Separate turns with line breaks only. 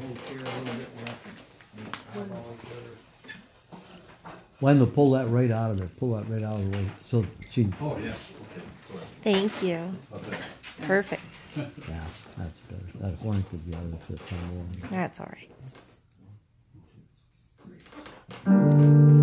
whole chair a little bit left. and eyeballs better.
Wendell, pull that right out of it. Pull that right out of the way. So she,
Oh, yeah, okay, sorry.
Thank you.
How's that?
Perfect.
yeah, that's better. That one could be out of the time.
That's all right.